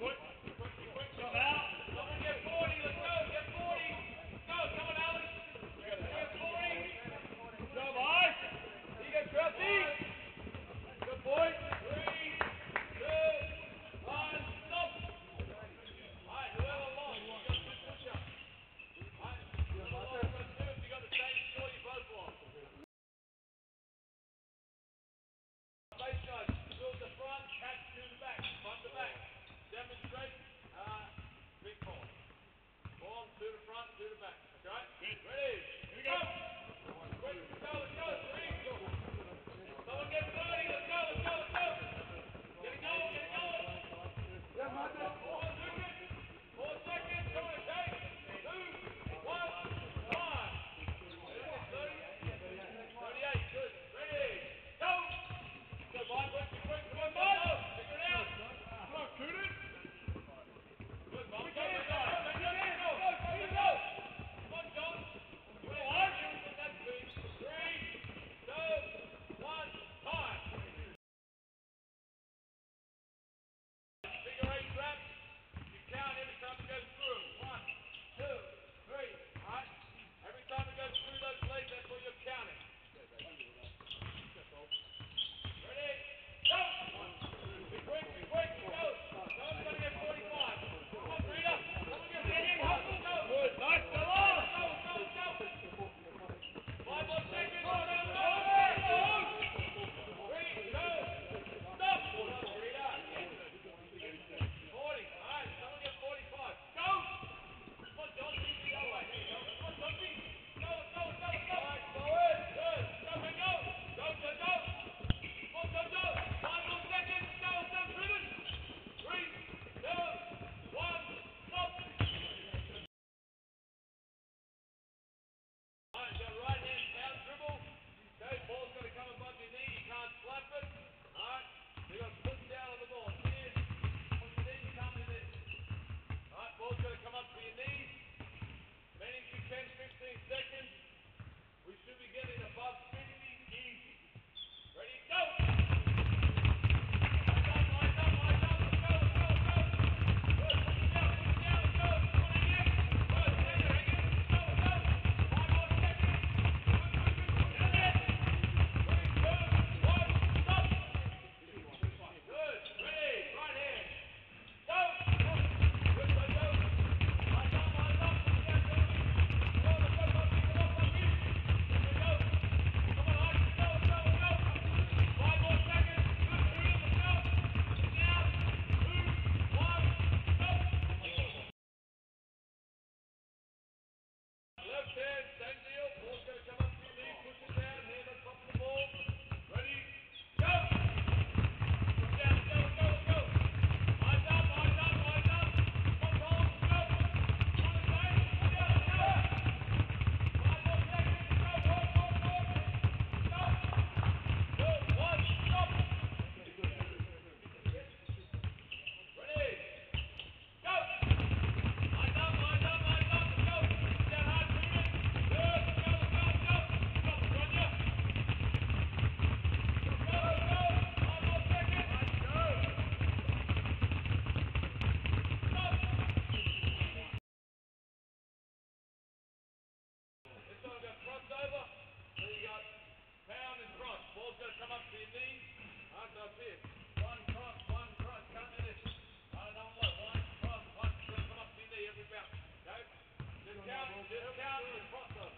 what? Discount, discount, discount,